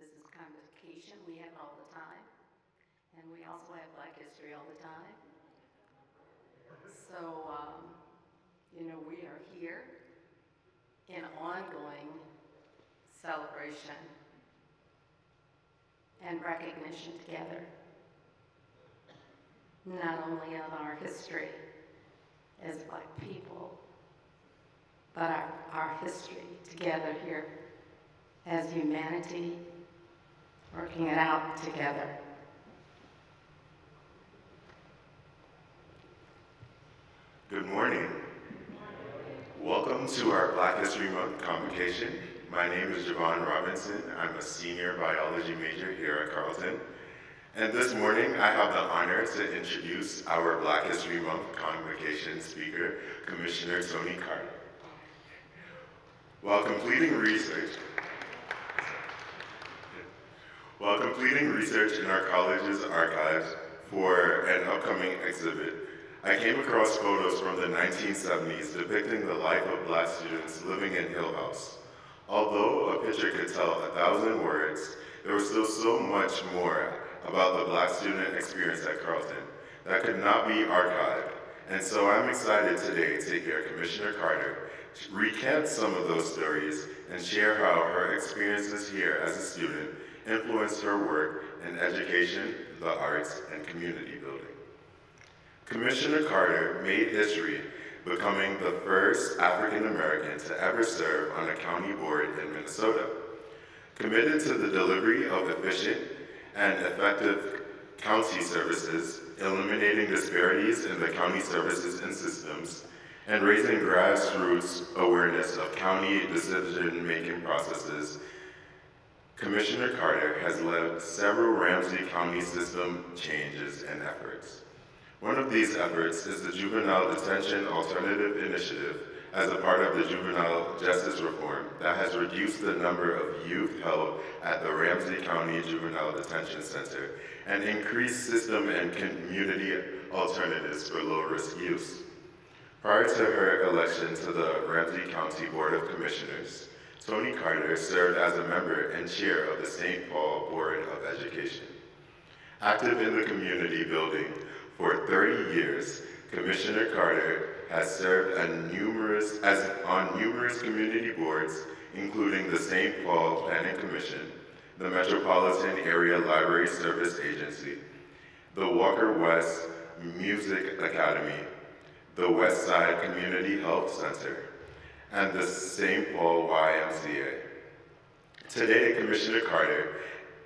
This is convocation, we have all the time. And we also have Black History all the time. So, um, you know, we are here in ongoing celebration and recognition together, not only of our history as Black people, but our, our history together here as humanity, working it out together. Good morning. Welcome to our Black History Month convocation. My name is Javon Robinson. I'm a senior biology major here at Carleton. And this morning, I have the honor to introduce our Black History Month convocation speaker, Commissioner Toni Carter. While completing research, while completing research in our college's archives for an upcoming exhibit, I came across photos from the 1970s depicting the life of black students living in Hill House. Although a picture could tell a thousand words, there was still so much more about the black student experience at Carleton that could not be archived. And so I'm excited today to hear Commissioner Carter recant some of those stories and share how her experiences here as a student influenced her work in education, the arts, and community building. Commissioner Carter made history becoming the first African American to ever serve on a county board in Minnesota. Committed to the delivery of efficient and effective county services, eliminating disparities in the county services and systems, and raising grassroots awareness of county decision-making processes, Commissioner Carter has led several Ramsey County system changes and efforts. One of these efforts is the Juvenile Detention Alternative Initiative as a part of the juvenile justice reform that has reduced the number of youth held at the Ramsey County Juvenile Detention Center and increased system and community alternatives for low-risk youth. Prior to her election to the Ramsey County Board of Commissioners, Toni Carter served as a member and chair of the St. Paul Board of Education. Active in the community building for 30 years, Commissioner Carter has served on numerous, as, on numerous community boards, including the St. Paul Planning Commission, the Metropolitan Area Library Service Agency, the Walker West Music Academy, the West Side Community Health Center, and the St. Paul YMCA. Today, Commissioner Carter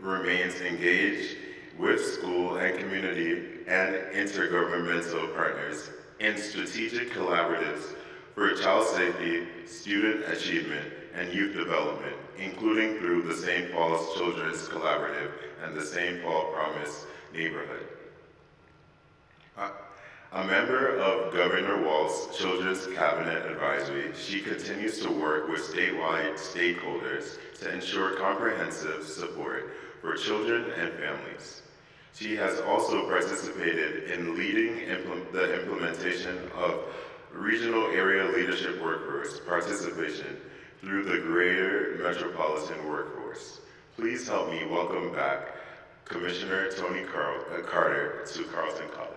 remains engaged with school and community and intergovernmental partners in strategic collaboratives for child safety, student achievement, and youth development, including through the St. Paul's Children's Collaborative and the St. Paul Promise Neighborhood. A member of Governor Walz's Children's Cabinet Advisory, she continues to work with statewide stakeholders to ensure comprehensive support for children and families. She has also participated in leading impl the implementation of regional area leadership workforce participation through the greater metropolitan workforce. Please help me welcome back Commissioner Toni Carl uh, Carter to Carleton College.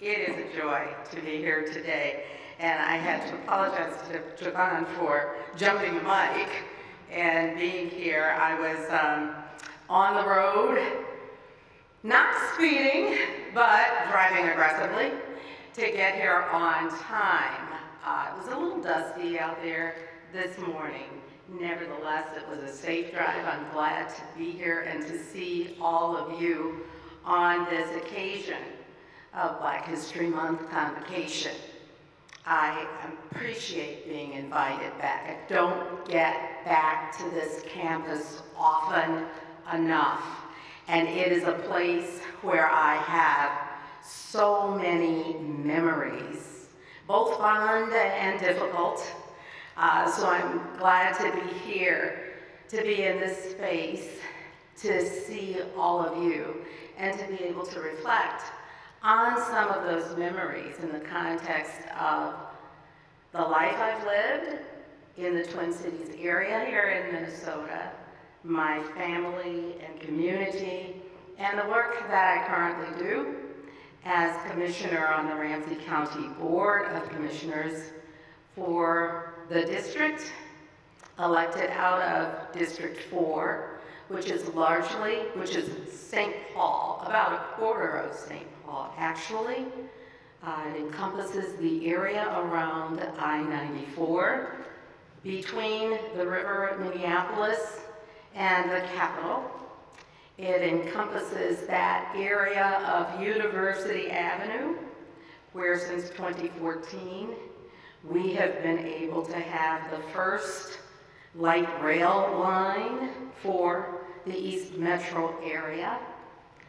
It is a joy to be here today, and I had to apologize to Javon for jumping the mic and being here. I was um, on the road, not speeding, but driving aggressively to get here on time. Uh, it was a little dusty out there this morning. Nevertheless, it was a safe drive. I'm glad to be here and to see all of you on this occasion of Black History Month convocation. I appreciate being invited back. I don't get back to this campus often enough. And it is a place where I have so many memories, both fond and difficult. Uh, so I'm glad to be here, to be in this space, to see all of you, and to be able to reflect on some of those memories in the context of the life I've lived in the Twin Cities area here in Minnesota, my family and community, and the work that I currently do as Commissioner on the Ramsey County Board of Commissioners for the district, elected out of District 4, which is largely, which is St. Paul, about a quarter of St. Paul, actually. Uh, It encompasses the area around I-94, between the river Minneapolis and the capital. It encompasses that area of University Avenue, where since 2014, we have been able to have the first light rail line for the East Metro area,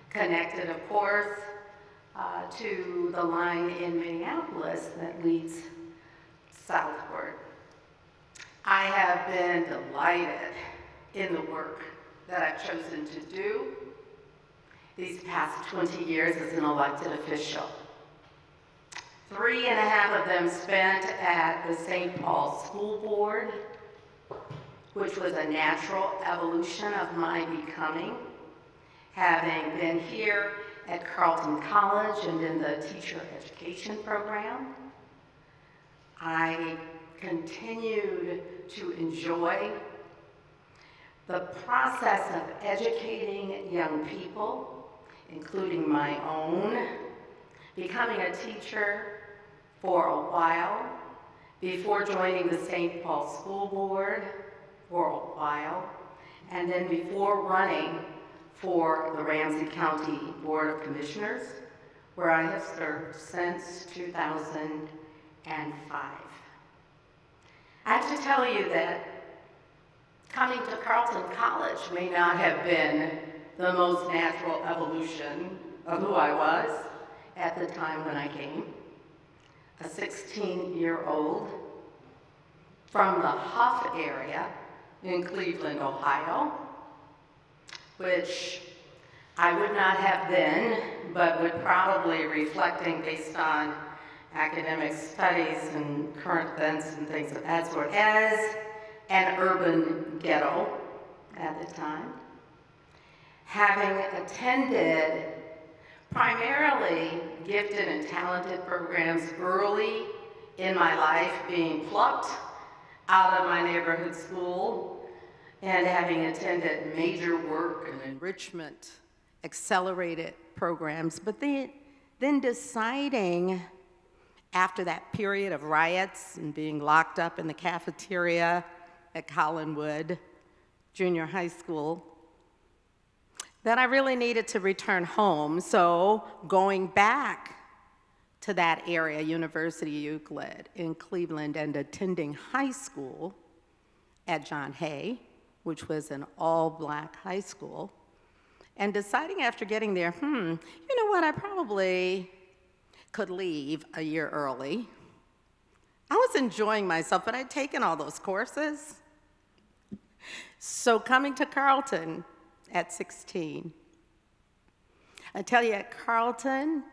connected, of course, uh, to the line in Minneapolis that leads southward. I have been delighted in the work that I've chosen to do these past 20 years as an elected official. Three and a half of them spent at the St. Paul School Board, which was a natural evolution of my becoming, having been here at Carleton College and in the teacher education program. I continued to enjoy the process of educating young people, including my own, becoming a teacher for a while, before joining the St. Paul School Board for a while, and then before running for the Ramsey County Board of Commissioners, where I have served since 2005. I have to tell you that coming to Carleton College may not have been the most natural evolution of who I was at the time when I came. A 16-year-old from the Hough area in Cleveland, Ohio, which I would not have been, but would probably reflecting based on academic studies and current events and things of that sort, as an urban ghetto at the time. Having attended primarily gifted and talented programs early in my life, being plucked out of my neighborhood school and having attended major work and enrichment accelerated programs, but then, then deciding after that period of riots and being locked up in the cafeteria at Collinwood Junior High School, that I really needed to return home. So going back to that area, University Euclid in Cleveland, and attending high school at John Hay, which was an all-black high school, and deciding after getting there, hmm, you know what, I probably could leave a year early. I was enjoying myself, but I'd taken all those courses. So coming to Carleton at 16, I tell you, at Carleton,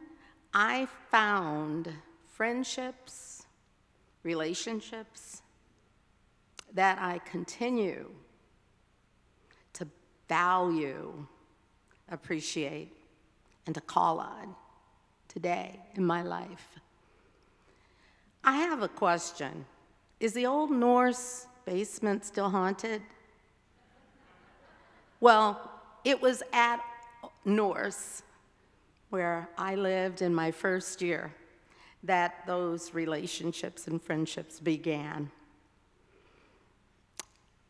I found friendships, relationships that I continue value, appreciate, and to call on today in my life. I have a question. Is the old Nourse basement still haunted? Well, it was at Nourse, where I lived in my first year, that those relationships and friendships began.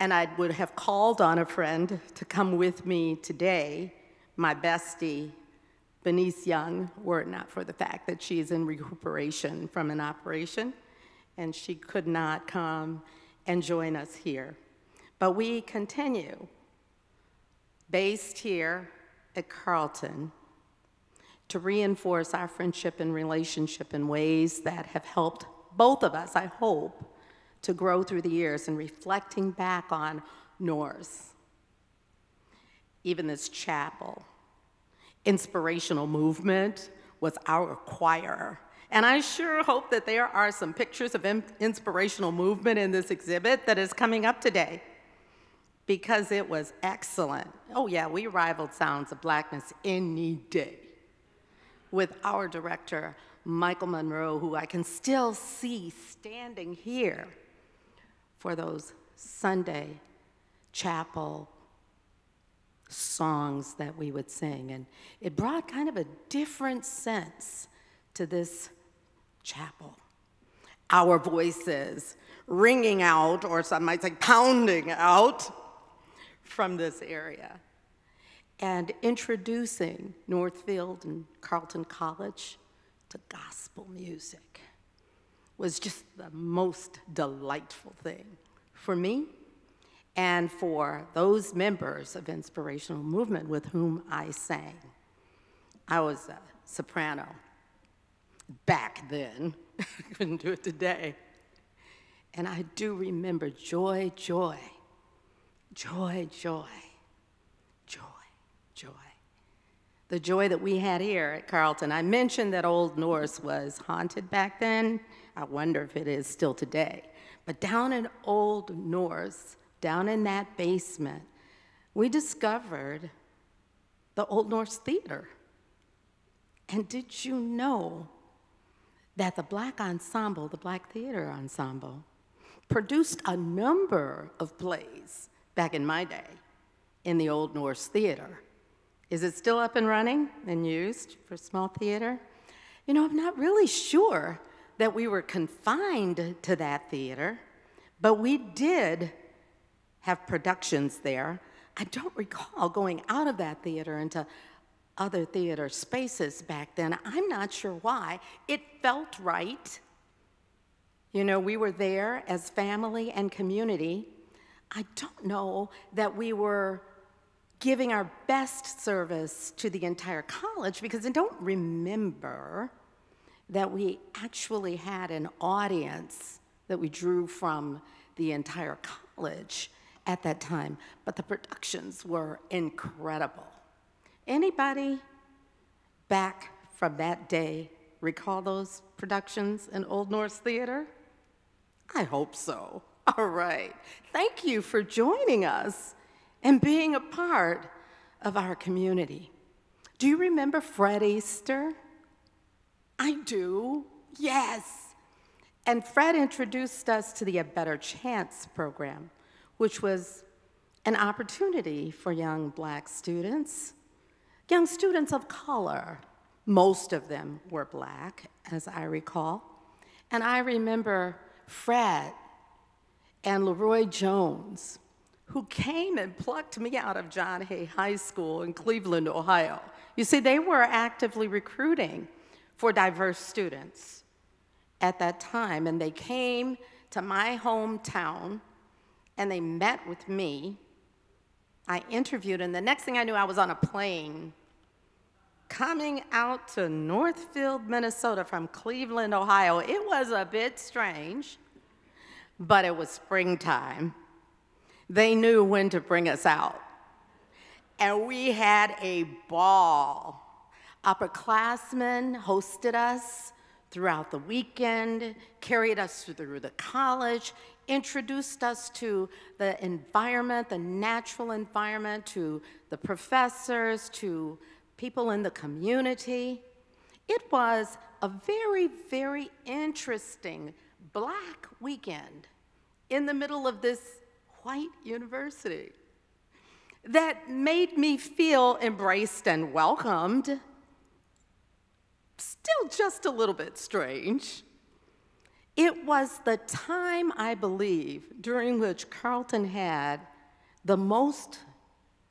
And I would have called on a friend to come with me today, my bestie, Benice Young, were it not for the fact that she is in recuperation from an operation, and she could not come and join us here. But we continue, based here at Carleton, to reinforce our friendship and relationship in ways that have helped both of us, I hope, to grow through the years and reflecting back on Nourse, even this chapel, inspirational movement was our choir. And I sure hope that there are some pictures of inspirational movement in this exhibit that is coming up today because it was excellent. Oh, yeah, we rivaled Sounds of Blackness any day with our director, Michael Monroe, who I can still see standing here for those Sunday chapel songs that we would sing. And it brought kind of a different sense to this chapel. Our voices ringing out, or some might say pounding out from this area. And introducing Northfield and Carleton College to gospel music was just the most delightful thing for me and for those members of Inspirational Movement with whom I sang. I was a soprano back then, couldn't do it today. And I do remember joy, joy, joy, joy, joy, joy. The joy that we had here at Carleton. I mentioned that Old Nourse was haunted back then. I wonder if it is still today. But down in Old Nourse, down in that basement, we discovered the Old Nourse Theater. And did you know that the Black Ensemble, the Black Theater Ensemble, produced a number of plays back in my day in the Old Nourse Theater? Is it still up and running and used for small theater? You know, I'm not really sure that we were confined to that theater, but we did have productions there. I don't recall going out of that theater into other theater spaces back then. I'm not sure why. It felt right. You know, we were there as family and community. I don't know that we were giving our best service to the entire college because I don't remember that we actually had an audience that we drew from the entire college at that time, but the productions were incredible. Anybody back from that day recall those productions in Old Nourse Theater? I hope so. All right. Thank you for joining us and being a part of our community. Do you remember Fred Easter? I do, yes. And Fred introduced us to the A Better Chance program, which was an opportunity for young black students, young students of color. Most of them were black, as I recall. And I remember Fred and Leroy Jones, who came and plucked me out of John Hay High School in Cleveland, Ohio. You see, they were actively recruiting for diverse students at that time, and they came to my hometown and they met with me. I interviewed, and the next thing I knew, I was on a plane coming out to Northfield, Minnesota from Cleveland, Ohio. It was a bit strange, but it was springtime. They knew when to bring us out. And we had a ball. Upperclassmen hosted us throughout the weekend, carried us through the college, introduced us to the environment, the natural environment, to the professors, to people in the community. It was a very, very interesting black weekend in the middle of this white university that made me feel embraced and welcomed. Still just a little bit strange. It was the time, I believe, during which Carleton had the most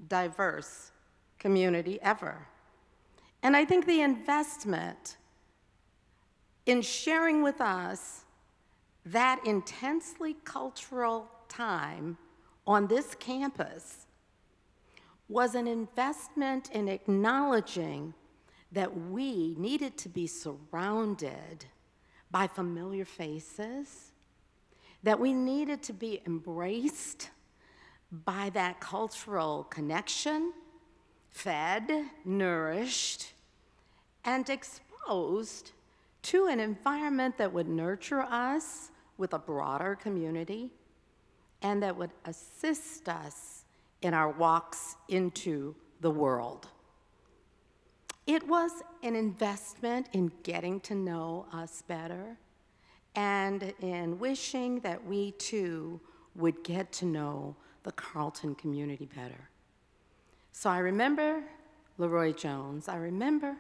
diverse community ever. And I think the investment in sharing with us that intensely cultural time on this campus was an investment in acknowledging that we needed to be surrounded by familiar faces, that we needed to be embraced by that cultural connection, fed, nourished, and exposed to an environment that would nurture us with a broader community and that would assist us in our walks into the world. It was an investment in getting to know us better and in wishing that we too would get to know the Carleton community better. So I remember Leroy Jones, I remember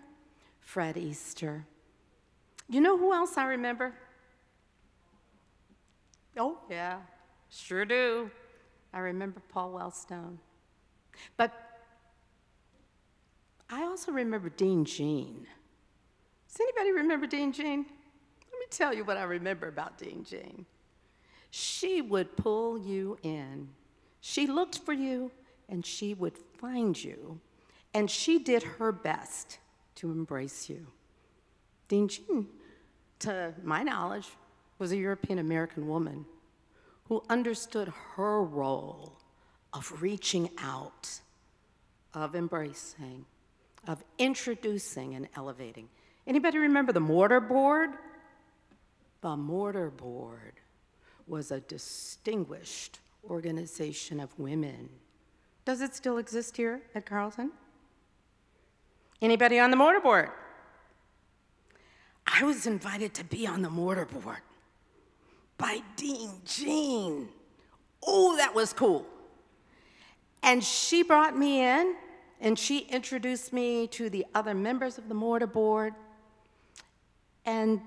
Fred Easter. You know who else I remember? Oh, yeah, sure do. I remember Paul Wellstone. But I also remember Dean Jean. Does anybody remember Dean Jean? Let me tell you what I remember about Dean Jean. She would pull you in. She looked for you and she would find you. And she did her best to embrace you. Dean Jean, to my knowledge, was a European American woman who understood her role of reaching out, of embracing, of introducing and elevating. Anybody remember the mortar board? The mortar board was a distinguished organization of women. Does it still exist here at Carleton? Anybody on the mortar board? I was invited to be on the mortar board by Dean Jean. Oh, that was cool. And she brought me in and she introduced me to the other members of the mortar board. And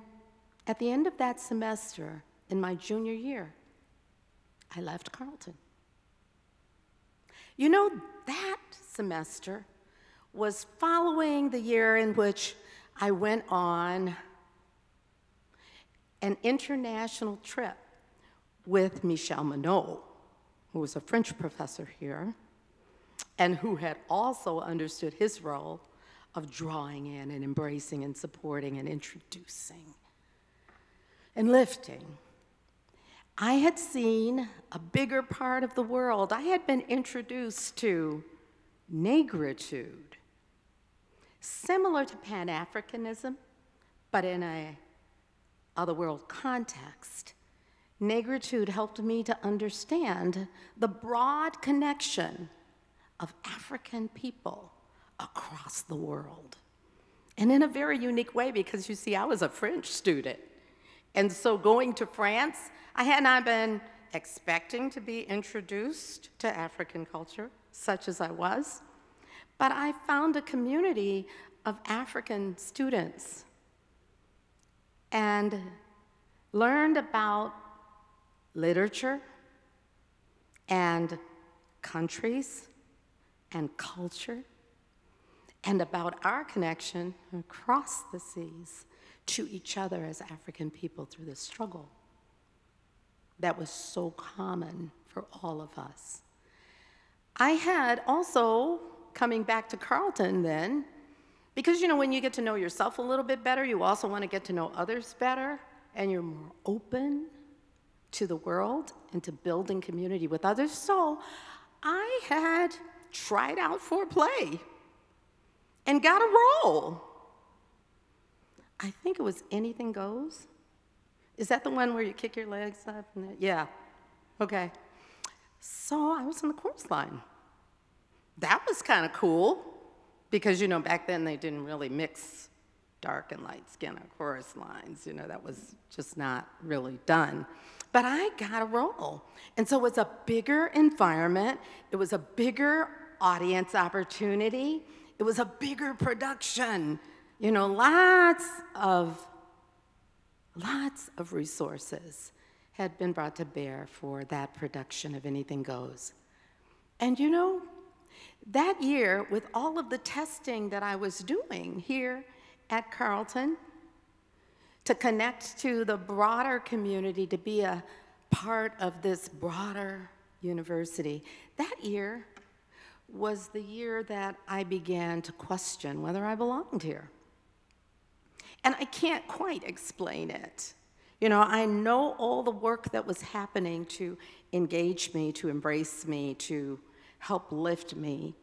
at the end of that semester, in my junior year, I left Carleton. You know, that semester was following the year in which I went on an international trip with Michel Monod, who was a French professor here, and who had also understood his role of drawing in and embracing and supporting and introducing and lifting. I had seen a bigger part of the world. I had been introduced to negritude, similar to Pan Africanism, but in a other world context. Negritude helped me to understand the broad connection of African people across the world. And in a very unique way, because you see, I was a French student. And so going to France, I had not been expecting to be introduced to African culture, such as I was, but I found a community of African students and learned about literature and countries and culture and about our connection across the seas to each other as African people through this struggle that was so common for all of us. I had also, coming back to Carleton then, because you know, when you get to know yourself a little bit better, you also want to get to know others better, and you're more open to the world and to building community with others. So I had tried out for a play and got a role. I think it was Anything Goes. Is that the one where you kick your legs up? yeah. Okay. So I was in the chorus line. That was kind of cool because, you know, back then they didn't really mix dark and light skin on chorus lines. You know, that was just not really done. But I got a role. And so it was a bigger environment, it was a bigger audience opportunity, it was a bigger production. You know, lots of lots of resources had been brought to bear for that production of Anything Goes. And you know, that year, with all of the testing that I was doing here at Carleton, to connect to the broader community, to be a part of this broader university, that year was the year that I began to question whether I belonged here. And I can't quite explain it. You know, I know all the work that was happening to engage me, to embrace me, to help lift me.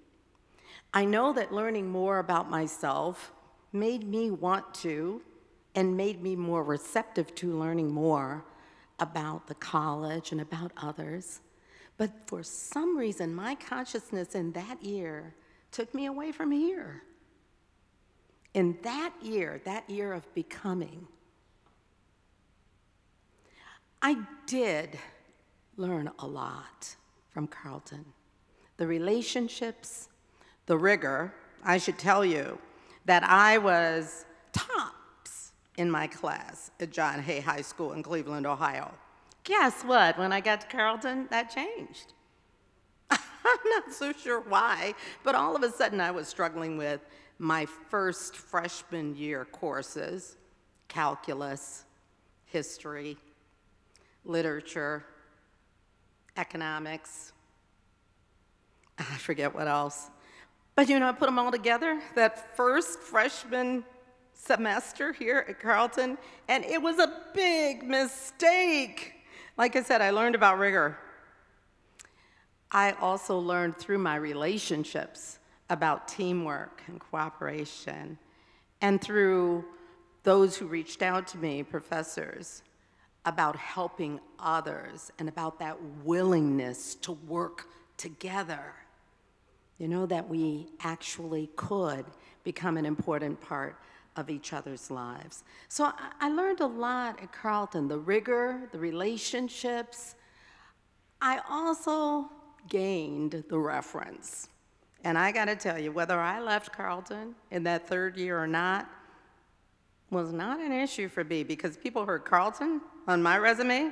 I know that learning more about myself made me want to and made me more receptive to learning more about the college and about others. But for some reason, my consciousness in that year took me away from here. In that year, that year of becoming, I did learn a lot from Carleton. The relationships, the rigor. I should tell you that I was tops in my class at John Hay High School in Cleveland, Ohio. Guess what? When I got to Carleton, that changed. I'm not so sure why, but all of a sudden I was struggling with my first freshman year courses calculus, history, literature, economics. I forget what else. But you know, I put them all together that first freshman semester here at Carleton, and it was a big mistake. Like I said, I learned about rigor. I also learned through my relationships about teamwork and cooperation, and through those who reached out to me, professors, about helping others and about that willingness to work together. You know, that we actually could become an important part of each other's lives. So I learned a lot at Carleton the rigor, the relationships. I also gained the reference. And I got to tell you, whether I left Carleton in that third year or not was not an issue for me because people heard Carleton on my resume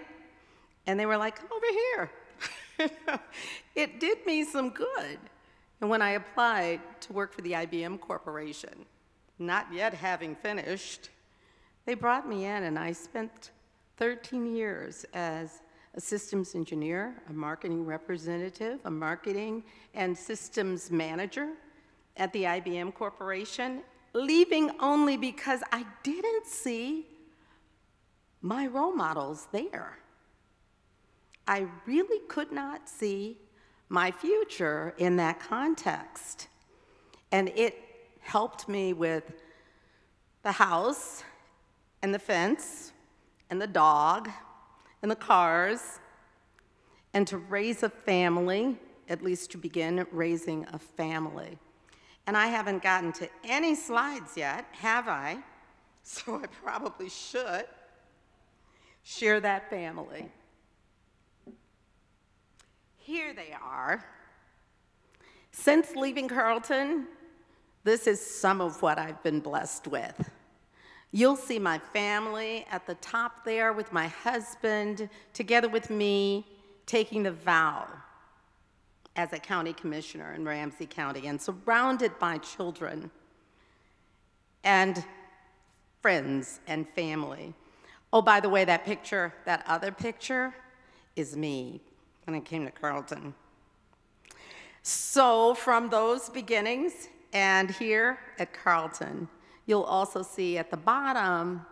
and they were like, come over here. it did me some good. And when I applied to work for the IBM Corporation, not yet having finished, they brought me in and I spent 13 years as a systems engineer, a marketing representative, a marketing and systems manager at the IBM Corporation, leaving only because I didn't see my role models there. I really could not see my future in that context. And it helped me with the house and the fence and the dog and the cars and to raise a family, at least to begin raising a family. And I haven't gotten to any slides yet, have I? So I probably should share that family. Here they are. Since leaving Carleton, this is some of what I've been blessed with. You'll see my family at the top there with my husband, together with me, taking the vow as a county commissioner in Ramsey County and surrounded by children and friends and family. Oh, by the way, that picture, that other picture, is me when I came to Carleton. So, from those beginnings, and here at Carleton, you'll also see at the bottom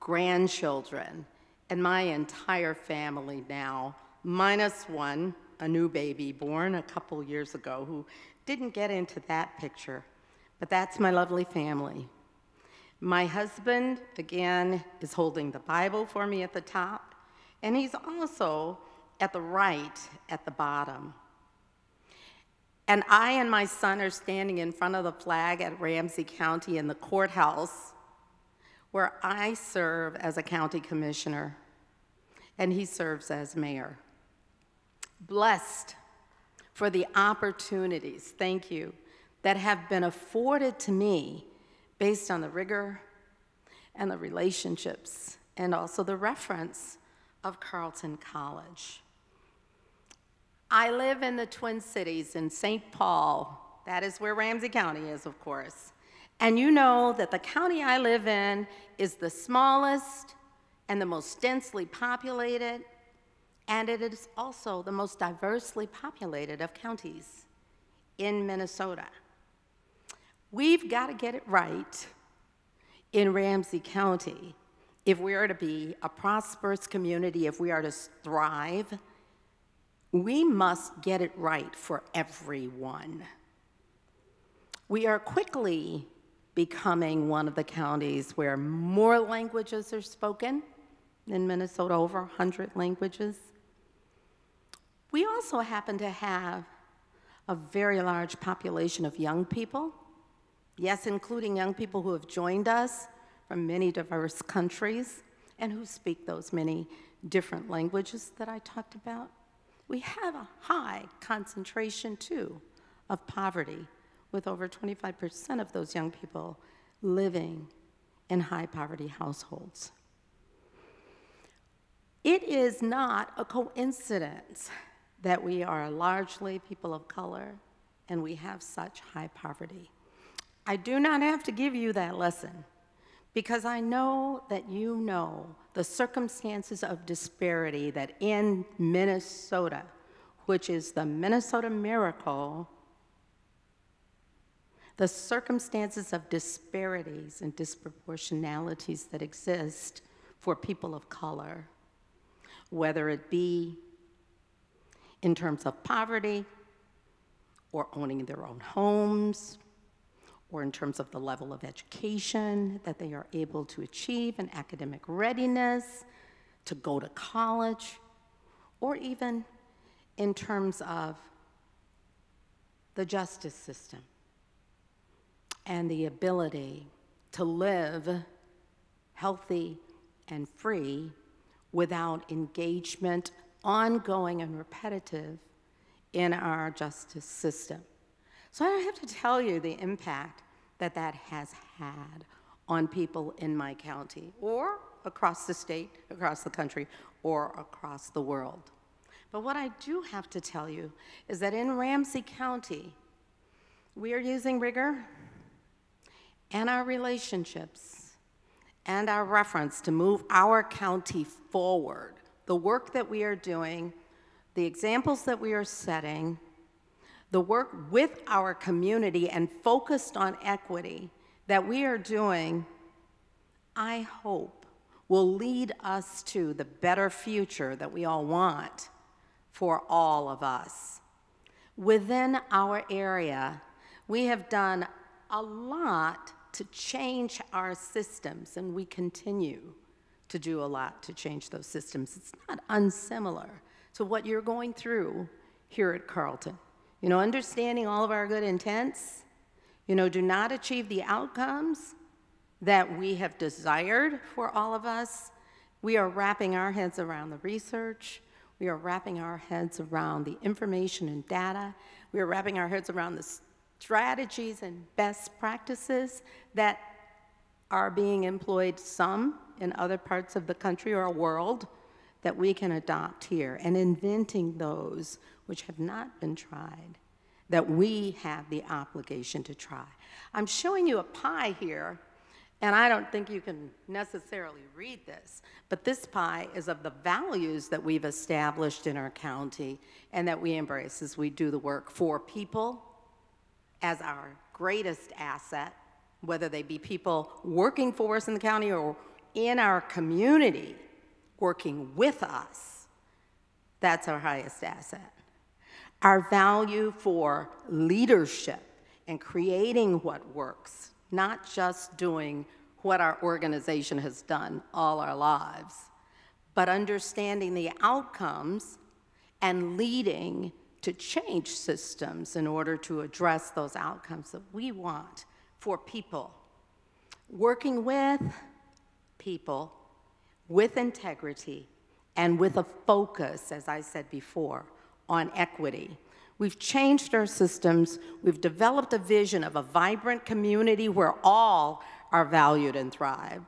grandchildren and my entire family now, minus one, a new baby born a couple years ago who didn't get into that picture. But that's my lovely family. My husband, again, is holding the Bible for me at the top, and he's also at the right at the bottom. And I and my son are standing in front of the flag at Ramsey County in the courthouse where I serve as a county commissioner and he serves as mayor. Blessed for the opportunities, thank you, that have been afforded to me based on the rigor and the relationships and also the reference of Carleton College. I live in the Twin Cities in St. Paul. That is where Ramsey County is, of course. And you know that the county I live in is the smallest and the most densely populated, and it is also the most diversely populated of counties in Minnesota. We've got to get it right in Ramsey County if we are to be a prosperous community, if we are to thrive we must get it right for everyone. We are quickly becoming one of the counties where more languages are spoken in Minnesota, over 100 languages. We also happen to have a very large population of young people, yes, including young people who have joined us from many diverse countries and who speak those many different languages that I talked about. We have a high concentration, too, of poverty, with over 25% of those young people living in high poverty households. It is not a coincidence that we are largely people of color and we have such high poverty. I do not have to give you that lesson because I know that you know the circumstances of disparity that in Minnesota, which is the Minnesota miracle, the circumstances of disparities and disproportionalities that exist for people of color, whether it be in terms of poverty or owning their own homes, or in terms of the level of education that they are able to achieve and academic readiness to go to college, or even in terms of the justice system and the ability to live healthy and free without engagement, ongoing and repetitive, in our justice system. So I don't have to tell you the impact that that has had on people in my county or across the state, across the country, or across the world. But what I do have to tell you is that in Ramsey County, we are using rigor and our relationships and our reference to move our county forward. The work that we are doing, the examples that we are setting, the work with our community and focused on equity that we are doing, I hope, will lead us to the better future that we all want for all of us. Within our area, we have done a lot to change our systems, and we continue to do a lot to change those systems. It's not unsimilar to what you're going through here at Carleton. You know, understanding all of our good intents, you know, do not achieve the outcomes that we have desired for all of us. We are wrapping our heads around the research. We are wrapping our heads around the information and data. We are wrapping our heads around the strategies and best practices that are being employed some in other parts of the country or world that we can adopt here and inventing those which have not been tried that we have the obligation to try. I'm showing you a pie here, and I don't think you can necessarily read this, but this pie is of the values that we've established in our county and that we embrace as we do the work for people as our greatest asset, whether they be people working for us in the county or in our community working with us. That's our highest asset. Our value for leadership and creating what works, not just doing what our organization has done all our lives, but understanding the outcomes and leading to change systems in order to address those outcomes that we want for people. Working with people with integrity and with a focus, as I said before, on equity. We've changed our systems. We've developed a vision of a vibrant community where all are valued and thrive.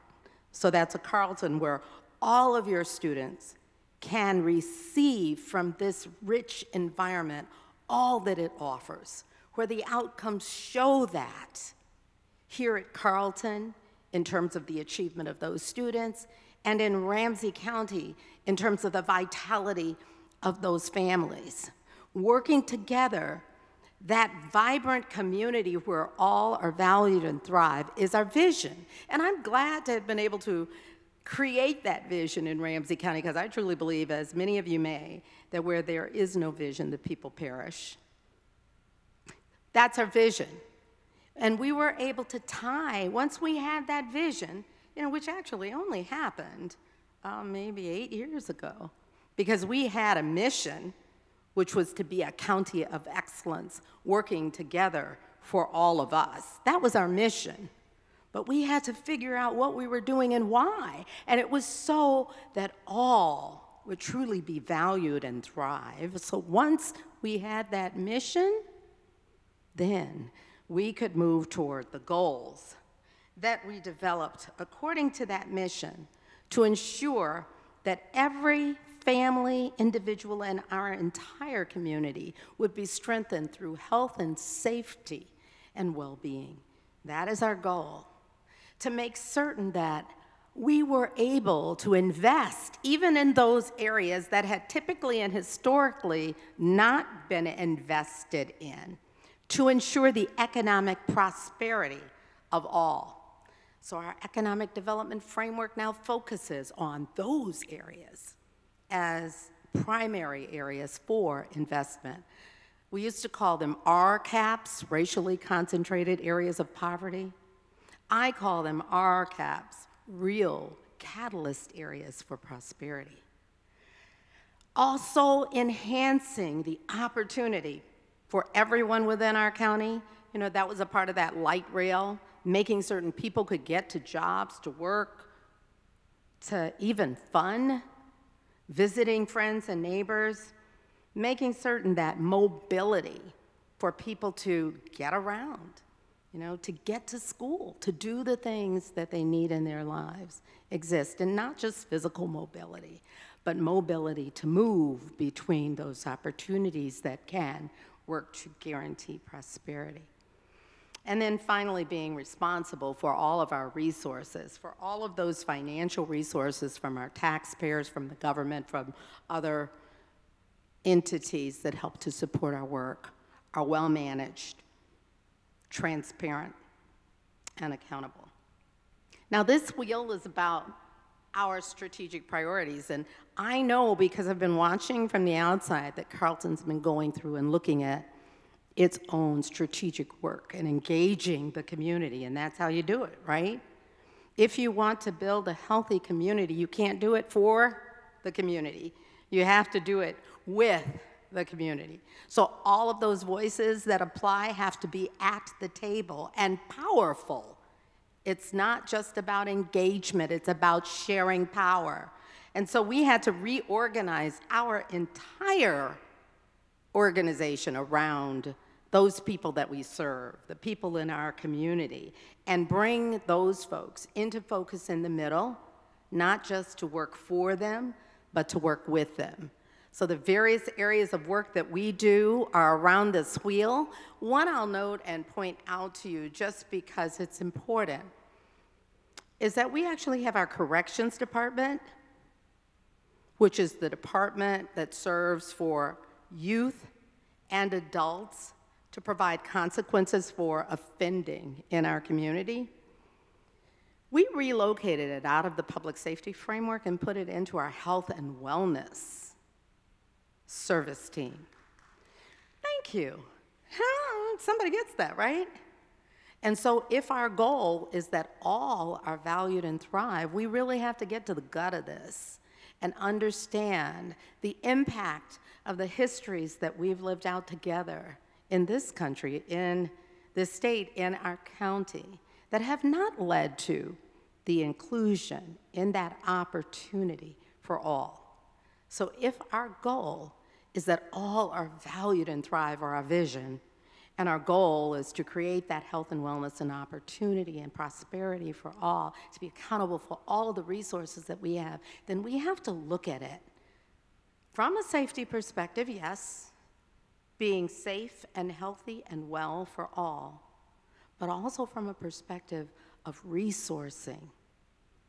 So that's a Carleton where all of your students can receive from this rich environment all that it offers, where the outcomes show that here at Carleton in terms of the achievement of those students, and in Ramsey County in terms of the vitality of those families. Working together, that vibrant community where all are valued and thrive is our vision. And I'm glad to have been able to create that vision in Ramsey County because I truly believe, as many of you may, that where there is no vision, the people perish. That's our vision. And we were able to tie, once we had that vision, you know, which actually only happened uh, maybe eight years ago, because we had a mission, which was to be a county of excellence, working together for all of us. That was our mission. But we had to figure out what we were doing and why. And it was so that all would truly be valued and thrive. So once we had that mission, then we could move toward the goals that we developed according to that mission to ensure that every family, individual, and our entire community would be strengthened through health and safety and well being. That is our goal. To make certain that we were able to invest even in those areas that had typically and historically not been invested in to ensure the economic prosperity of all. So, our economic development framework now focuses on those areas as primary areas for investment. We used to call them RCAPs, racially concentrated areas of poverty. I call them RCAPs, real catalyst areas for prosperity. Also, enhancing the opportunity for everyone within our county. You know, that was a part of that light rail, making certain people could get to jobs, to work, to even fun, visiting friends and neighbors, making certain that mobility for people to get around, you know, to get to school, to do the things that they need in their lives exist, and not just physical mobility, but mobility to move between those opportunities that can work to guarantee prosperity. And then finally, being responsible for all of our resources, for all of those financial resources from our taxpayers, from the government, from other entities that help to support our work, are well managed, transparent, and accountable. Now, this wheel is about our strategic priorities. And I know because I've been watching from the outside that Carleton's been going through and looking at its own strategic work and engaging the community, and that's how you do it, right? If you want to build a healthy community, you can't do it for the community. You have to do it with the community. So all of those voices that apply have to be at the table and powerful it's not just about engagement, it's about sharing power. And so we had to reorganize our entire organization around those people that we serve, the people in our community, and bring those folks into focus in the middle, not just to work for them, but to work with them. So the various areas of work that we do are around this wheel. One I'll note and point out to you just because it's important is that we actually have our corrections department, which is the department that serves for youth and adults to provide consequences for offending in our community. We relocated it out of the public safety framework and put it into our health and wellness service team. Thank you. Somebody gets that, right? And so, if our goal is that all are valued and thrive, we really have to get to the gut of this and understand the impact of the histories that we've lived out together in this country, in this state, in our county, that have not led to the inclusion in that opportunity for all. So, if our goal is that all are valued and thrive, or our vision, and our goal is to create that health and wellness and opportunity and prosperity for all, to be accountable for all the resources that we have, then we have to look at it from a safety perspective, yes, being safe and healthy and well for all, but also from a perspective of resourcing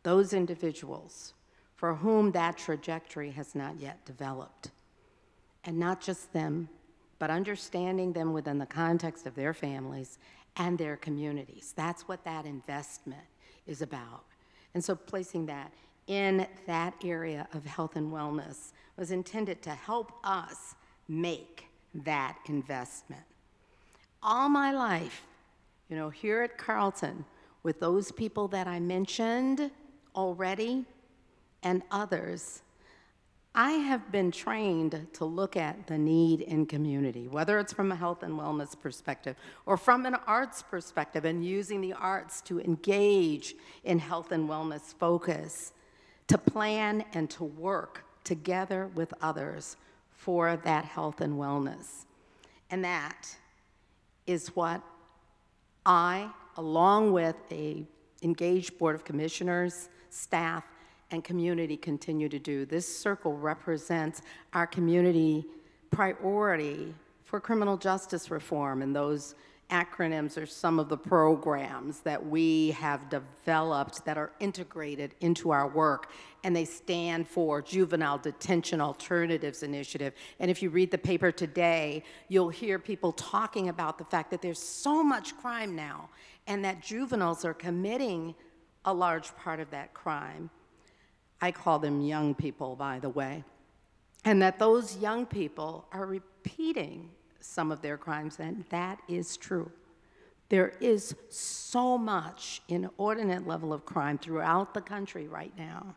those individuals for whom that trajectory has not yet developed. And not just them, but understanding them within the context of their families and their communities. That's what that investment is about. And so placing that in that area of health and wellness was intended to help us make that investment. All my life, You know, here at Carleton, with those people that I mentioned already and others, I have been trained to look at the need in community, whether it's from a health and wellness perspective or from an arts perspective, and using the arts to engage in health and wellness focus, to plan and to work together with others for that health and wellness. And that is what I, along with a engaged Board of Commissioners, staff, and community continue to do. This circle represents our community priority for criminal justice reform, and those acronyms are some of the programs that we have developed that are integrated into our work, and they stand for Juvenile Detention Alternatives Initiative. And if you read the paper today, you'll hear people talking about the fact that there's so much crime now, and that juveniles are committing a large part of that crime. I call them young people, by the way, and that those young people are repeating some of their crimes, and that is true. There is so much inordinate level of crime throughout the country right now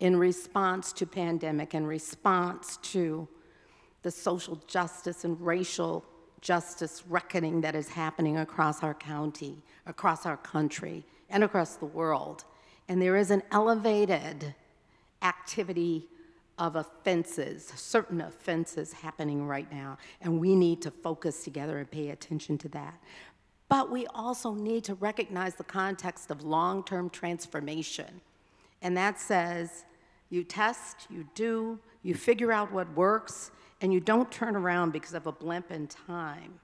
in response to pandemic, in response to the social justice and racial justice reckoning that is happening across our county, across our country, and across the world. And there is an elevated activity of offenses, certain offenses happening right now, and we need to focus together and pay attention to that. But we also need to recognize the context of long term transformation. And that says you test, you do, you figure out what works, and you don't turn around because of a blimp in time.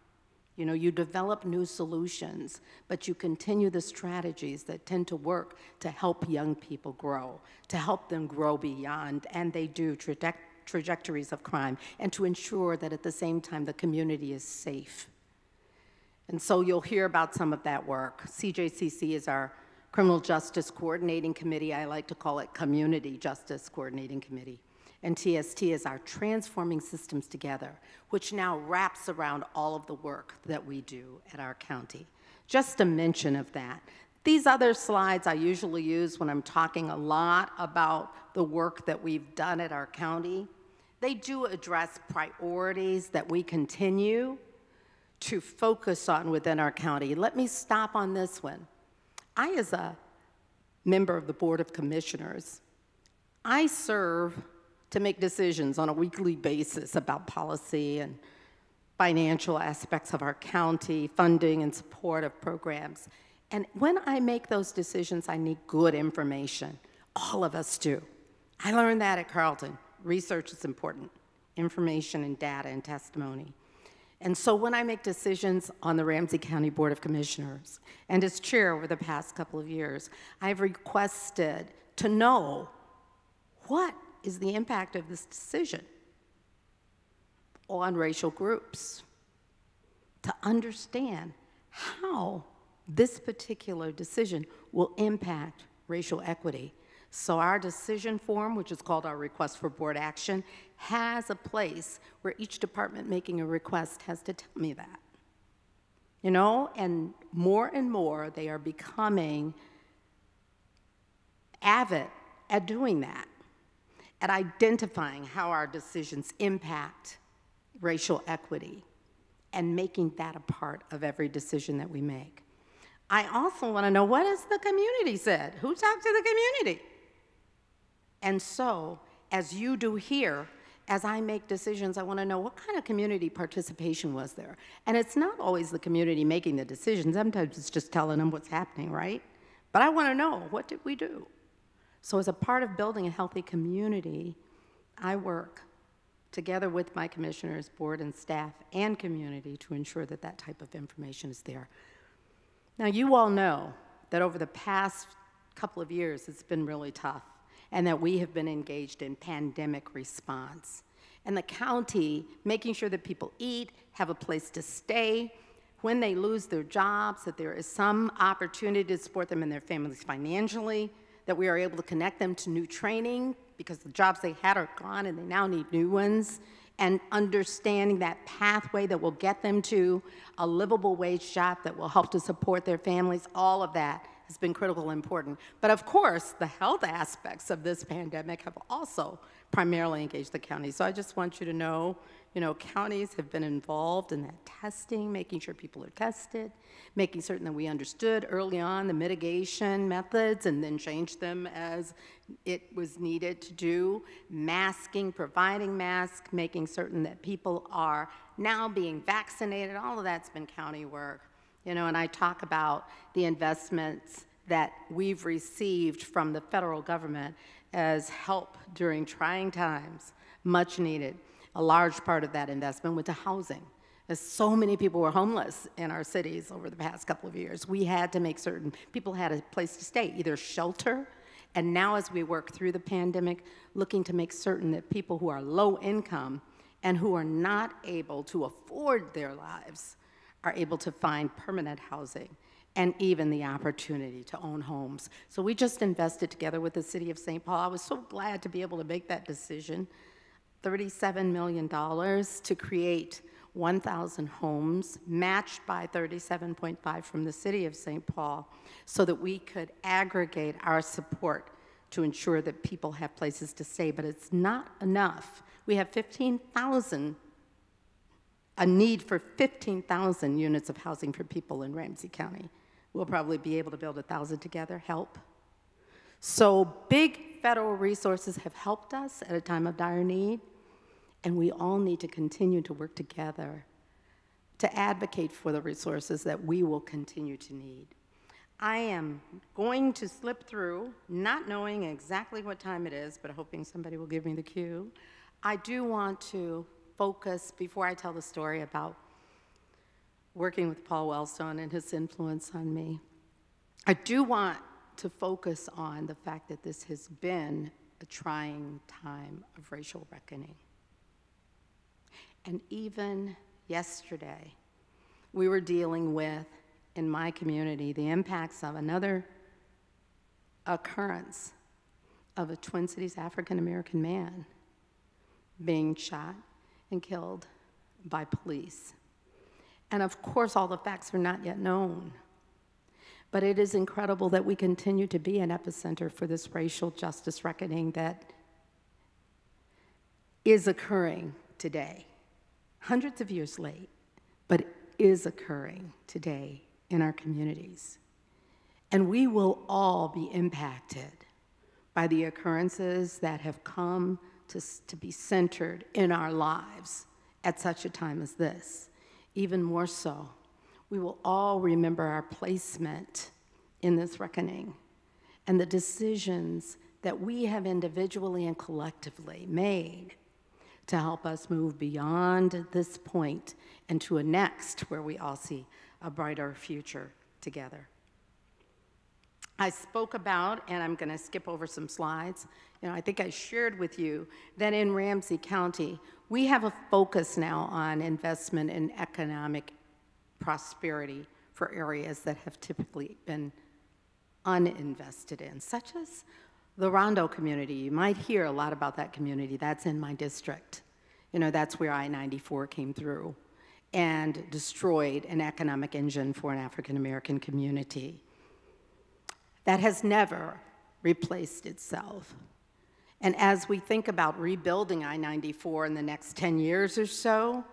You know, you develop new solutions, but you continue the strategies that tend to work to help young people grow, to help them grow beyond, and they do, traje trajectories of crime, and to ensure that at the same time the community is safe. And so you'll hear about some of that work. CJCC is our Criminal Justice Coordinating Committee. I like to call it Community Justice Coordinating Committee and TST is our Transforming Systems Together, which now wraps around all of the work that we do at our county. Just a mention of that. These other slides I usually use when I'm talking a lot about the work that we've done at our county. They do address priorities that we continue to focus on within our county. Let me stop on this one. I, as a member of the Board of Commissioners, I serve to make decisions on a weekly basis about policy and financial aspects of our county, funding and support of programs. And when I make those decisions, I need good information. All of us do. I learned that at Carleton. Research is important, information and data and testimony. And so when I make decisions on the Ramsey County Board of Commissioners, and as chair over the past couple of years, I've requested to know what is the impact of this decision on racial groups, to understand how this particular decision will impact racial equity. So our decision form, which is called our request for board action, has a place where each department making a request has to tell me that. You know, and more and more they are becoming avid at doing that at identifying how our decisions impact racial equity and making that a part of every decision that we make. I also want to know what has the community said? Who talked to the community? And so, as you do here, as I make decisions, I want to know what kind of community participation was there. And it's not always the community making the decision. Sometimes it's just telling them what's happening, right? But I want to know, what did we do? So, as a part of building a healthy community, I work together with my commissioners, board, and staff, and community to ensure that that type of information is there. Now, you all know that over the past couple of years, it's been really tough, and that we have been engaged in pandemic response. And the county making sure that people eat, have a place to stay, when they lose their jobs, that there is some opportunity to support them and their families financially, that we are able to connect them to new training because the jobs they had are gone and they now need new ones. and understanding that pathway that will get them to a livable wage job that will help to support their families, all of that has been critical and important. But of course, the health aspects of this pandemic have also primarily engaged the county. So I just want you to know, you know, counties have been involved in that testing, making sure people are tested, making certain that we understood early on the mitigation methods and then changed them as it was needed to do, masking, providing masks, making certain that people are now being vaccinated. All of that's been county work. You know, and I talk about the investments that we've received from the federal government as help during trying times, much needed. A large part of that investment went to housing. As so many people were homeless in our cities over the past couple of years, we had to make certain people had a place to stay, either shelter, and now as we work through the pandemic, looking to make certain that people who are low income and who are not able to afford their lives are able to find permanent housing and even the opportunity to own homes. So we just invested together with the city of St. Paul. I was so glad to be able to make that decision. $37 million to create 1,000 homes, matched by 37.5 from the city of St. Paul, so that we could aggregate our support to ensure that people have places to stay. But it's not enough. We have 15,000 a need for 15,000 units of housing for people in Ramsey County. We'll probably be able to build 1,000 together, help. So big federal resources have helped us at a time of dire need, and we all need to continue to work together to advocate for the resources that we will continue to need. I am going to slip through, not knowing exactly what time it is, but hoping somebody will give me the cue. I do want to focus, before I tell the story about working with Paul Wellstone and his influence on me, I do want to focus on the fact that this has been a trying time of racial reckoning. And even yesterday, we were dealing with, in my community, the impacts of another occurrence of a Twin Cities African American man being shot and killed by police. And of course, all the facts are not yet known. But it is incredible that we continue to be an epicenter for this racial justice reckoning that is occurring today, hundreds of years late, but is occurring today in our communities. And we will all be impacted by the occurrences that have come to, to be centered in our lives at such a time as this. Even more so, we will all remember our placement in this reckoning and the decisions that we have individually and collectively made to help us move beyond this point and to a next where we all see a brighter future together. I spoke about, and I'm going to skip over some slides. You know, I think I shared with you that in Ramsey County, we have a focus now on investment in economic prosperity for areas that have typically been uninvested in, such as the Rondo community. You might hear a lot about that community. That's in my district. You know, that's where I 94 came through and destroyed an economic engine for an African American community that has never replaced itself. And as we think about rebuilding I 94 in the next 10 years or so,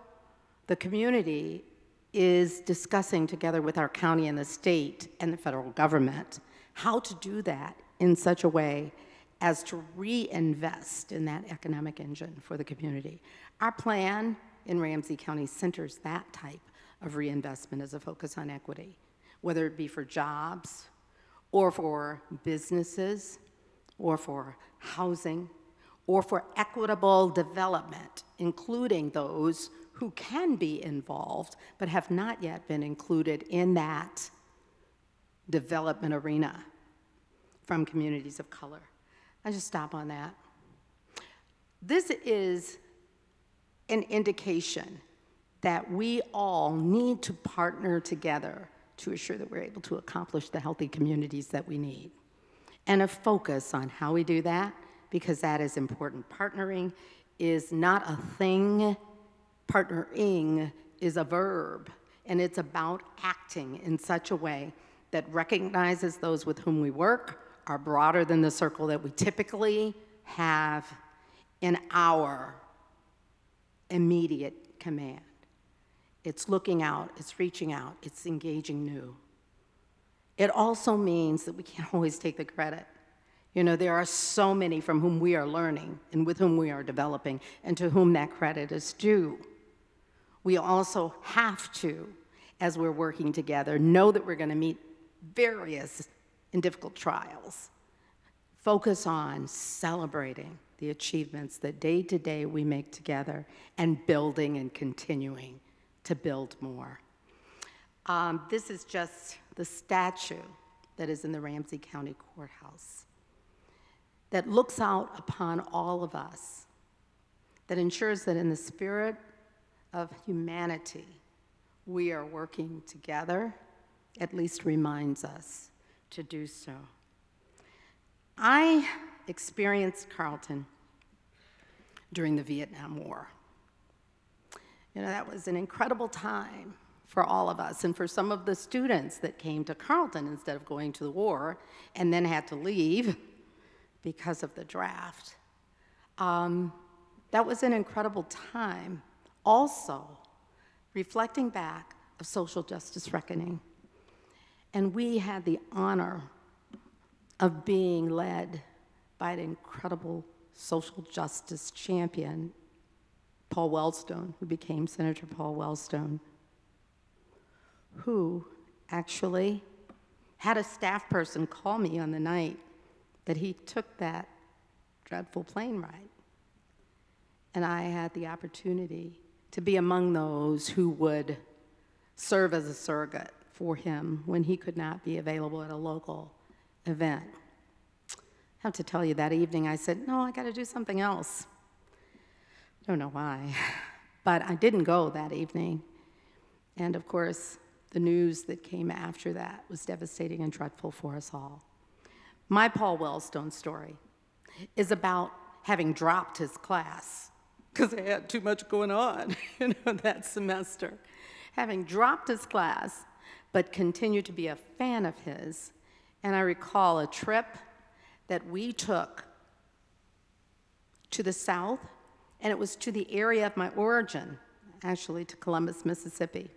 the community is discussing together with our county and the state and the federal government how to do that in such a way as to reinvest in that economic engine for the community. Our plan in Ramsey County centers that type of reinvestment as a focus on equity, whether it be for jobs, or for businesses, or for housing, or for equitable development, including those who can be involved but have not yet been included in that development arena from communities of color. I just stop on that. This is an indication that we all need to partner together to assure that we're able to accomplish the healthy communities that we need. And a focus on how we do that, because that is important. Partnering is not a thing, partnering is a verb, and it's about acting in such a way that recognizes those with whom we work are broader than the circle that we typically have in our immediate command. It's looking out, it's reaching out, it's engaging new. It also means that we can't always take the credit. You know, there are so many from whom we are learning and with whom we are developing and to whom that credit is due. We also have to, as we're working together, know that we're going to meet various and difficult trials. Focus on celebrating the achievements that day to day we make together and building and continuing to build more. Um, this is just the statue that is in the Ramsey County Courthouse that looks out upon all of us, that ensures that in the spirit of humanity, we are working together, at least reminds us to do so. I experienced Carleton during the Vietnam War. You know, that was an incredible time for all of us and for some of the students that came to Carleton instead of going to the war and then had to leave because of the draft. Um, that was an incredible time. Also, reflecting back of social justice reckoning. And we had the honor of being led by an incredible social justice champion, Paul Wellstone, who became Senator Paul Wellstone, who actually had a staff person call me on the night that he took that dreadful plane ride. And I had the opportunity to be among those who would serve as a surrogate for him when he could not be available at a local event. I have to tell you, that evening I said, No, I got to do something else. I don't know why, but I didn't go that evening. And of course, the news that came after that was devastating and dreadful for us all. My Paul Wellstone story is about having dropped his class because I had too much going on you know, that semester. Having dropped his class, but continued to be a fan of his. And I recall a trip that we took to the south, and it was to the area of my origin, actually to Columbus, Mississippi.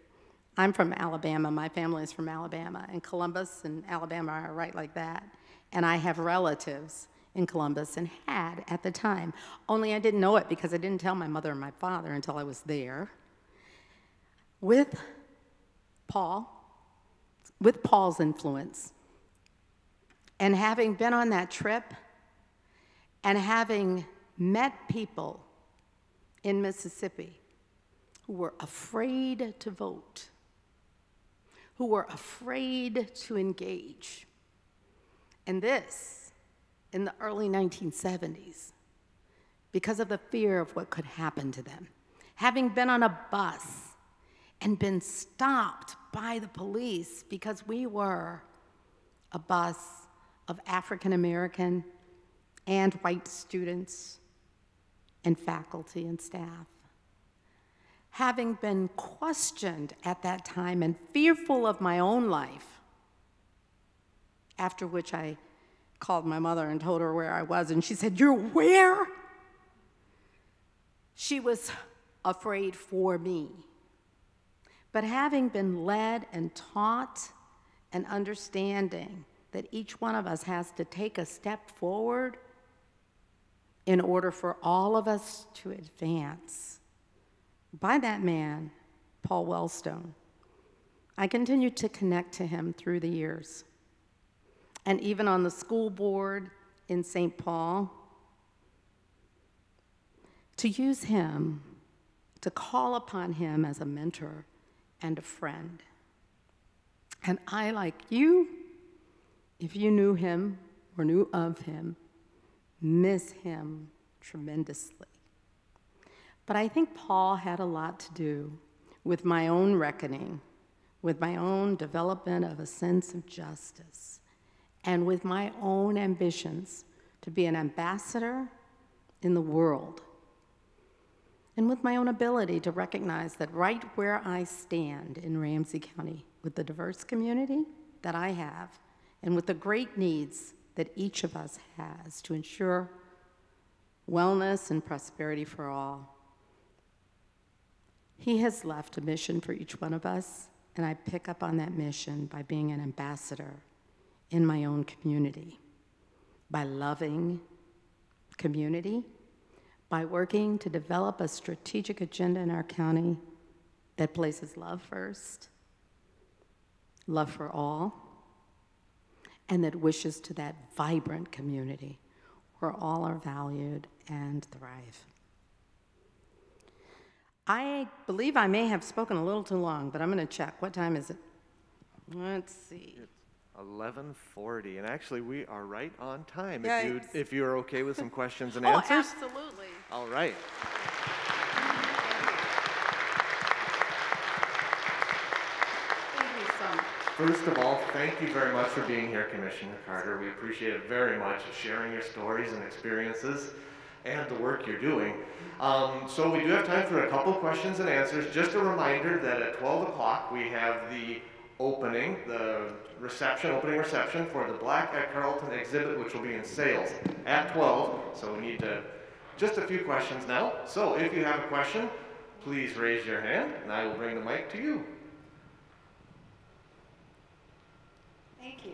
I'm from Alabama, my family is from Alabama, and Columbus and Alabama are right like that. And I have relatives in Columbus and had at the time, only I didn't know it because I didn't tell my mother and my father until I was there. With Paul, with Paul's influence, and having been on that trip and having met people in Mississippi who were afraid to vote, who were afraid to engage. And this in the early 1970s because of the fear of what could happen to them. Having been on a bus and been stopped by the police because we were a bus of African American and white students and faculty and staff. Having been questioned at that time and fearful of my own life, after which I called my mother and told her where I was, and she said, You're where? She was afraid for me. But having been led and taught and understanding that each one of us has to take a step forward in order for all of us to advance. By that man, Paul Wellstone, I continued to connect to him through the years. And even on the school board in St. Paul, to use him, to call upon him as a mentor and a friend. And I, like you, if you knew him or knew of him, miss him tremendously. But I think Paul had a lot to do with my own reckoning, with my own development of a sense of justice, and with my own ambitions to be an ambassador in the world and with my own ability to recognize that right where I stand in Ramsey County, with the diverse community that I have, and with the great needs that each of us has to ensure wellness and prosperity for all, He has left a mission for each one of us, and I pick up on that mission by being an ambassador in my own community, by loving community by working to develop a strategic agenda in our county that places love first, love for all, and that wishes to that vibrant community where all are valued and thrive. I believe I may have spoken a little too long, but I'm going to check. What time is it? Let's see. 11:40, and actually, we are right on time. If you Yikes. if you're okay with some questions and Oh, answers. absolutely. All right. Thank you so much. First of all, thank you very much for being here, Commissioner Carter. We appreciate it very much, sharing your stories and experiences and the work you're doing. Um, so we do have time for a couple questions and answers. Just a reminder that at 12 o'clock, we have the opening, the reception, opening reception for the Black at Carleton exhibit, which will be in Sayles at 12. So we need to, just a few questions now. So if you have a question, please raise your hand and I will bring the mic to you. Thank you.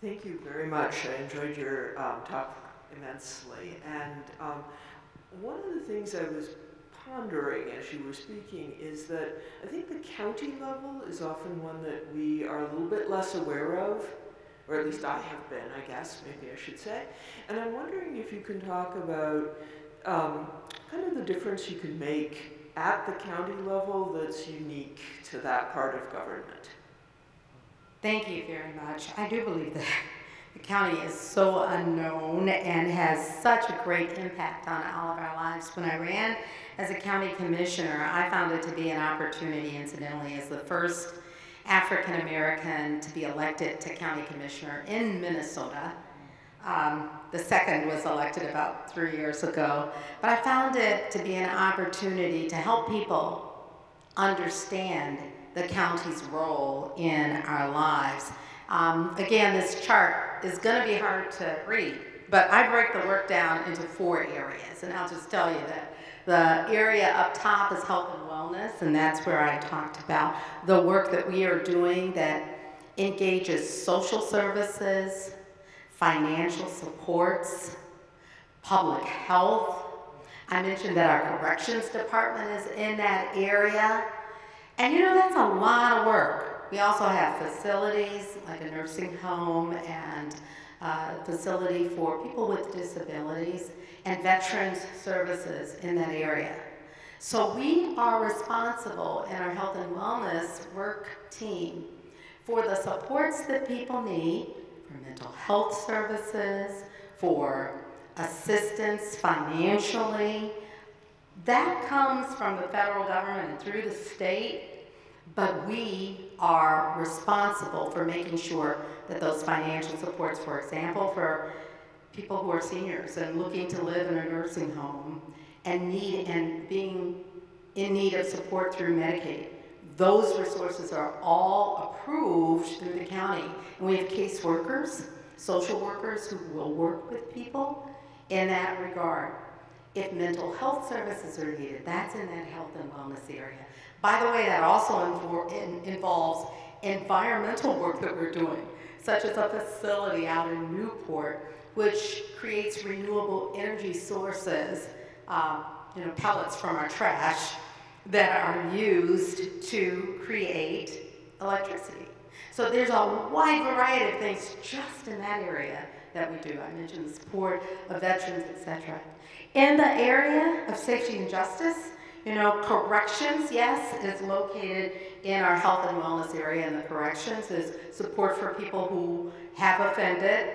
Thank you very much. I enjoyed your um, talk immensely. And um, one of the things I was pondering as you were speaking is that I think the county level is often one that we are a little bit less aware of, or at least I have been, I guess, maybe I should say. And I'm wondering if you can talk about um, kind of the difference you can make at the county level that's unique to that part of government. Thank you very much. I do believe that the county is so unknown and has such a great impact on all of our lives. When I ran as a county commissioner, I found it to be an opportunity, incidentally, as the first African American to be elected to county commissioner in Minnesota. Um, the second was elected about three years ago. But I found it to be an opportunity to help people understand the county's role in our lives. Um, again, this chart is going to be hard to read, but I break the work down into four areas, and I'll just tell you that the area up top is health and wellness, and that's where I talked about the work that we are doing that engages social services, financial supports, public health. I mentioned that our corrections department is in that area. And you know, that's a lot of work. We also have facilities like a nursing home and a facility for people with disabilities and veterans services in that area. So we are responsible in our health and wellness work team for the supports that people need for mental health services, for assistance financially, that comes from the federal government and through the state, but we are responsible for making sure that those financial supports, for example, for people who are seniors and looking to live in a nursing home and need and being in need of support through Medicaid, those resources are all approved through the county. And we have caseworkers, social workers who will work with people in that regard. If mental health services are needed, that's in that health and wellness area. By the way, that also in- involves environmental work that we're doing, such as a facility out in Newport, which creates renewable energy sources, uh, you know, pellets from our trash that are used to create electricity. So there's a wide variety of things just in that area that we do. I mentioned the support of veterans, etc. In the area of safety and justice, you know, corrections, yes, is located in our health and wellness area, and the corrections is support for people who have offended,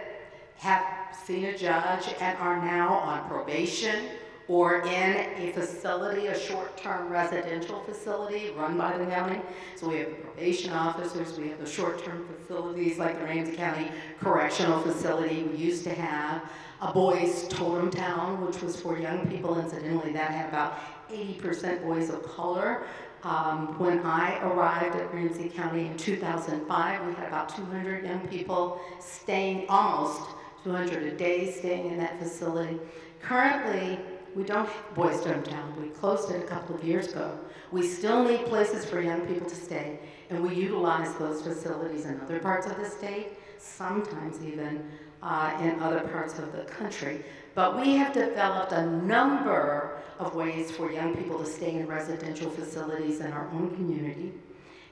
have seen a judge, and are now on probation or in a facility, a short-term residential facility run by the county. So we have the probation officers, we have the short-term facilities like the Ramsey County Correctional Facility. We used to have a boys' totem town, which was for young people incidentally, that had about 80% boys of color. Um, when I arrived at Ramsey County in 2005, we had about 200 young people staying, almost 200 a day staying in that facility. Currently, we don't have Boys Town. We closed it a couple of years ago. We still need places for young people to stay, and we utilize those facilities in other parts of the state, sometimes even uh, in other parts of the country. But we have developed a number of ways for young people to stay in residential facilities in our own community.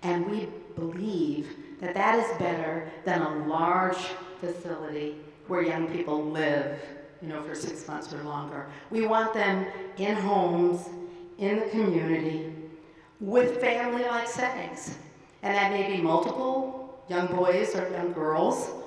And we believe that that is better than a large facility where young people live, you know, for six months or longer. We want them in homes, in the community, with family-like settings. And that may be multiple young boys or young girls,